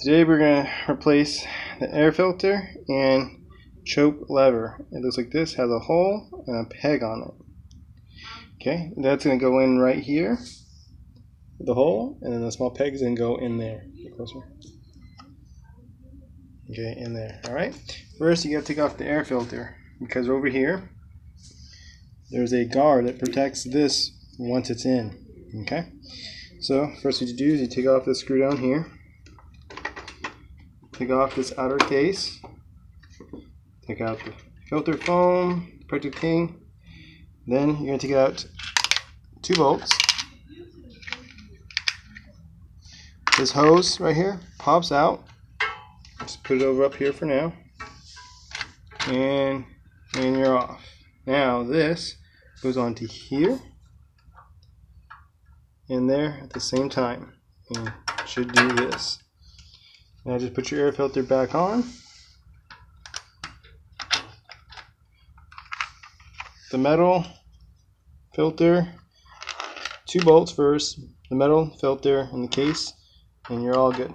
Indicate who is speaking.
Speaker 1: Today we're going to replace the air filter and choke lever. It looks like this, has a hole and a peg on it. Okay, that's going to go in right here, the hole, and then the small peg is going to go in there. Okay, in there. Alright, first you got to take off the air filter because over here there's a guard that protects this once it's in. Okay, so first what you do is you take off the screw down here take off this outer case, take out the filter foam, protective king, then you're going to take out two bolts. This hose right here pops out. Just put it over up here for now. And, and you're off. Now this goes onto here and there at the same time and should do this. Now just put your air filter back on. The metal filter, two bolts first, the metal filter in the case, and you're all good.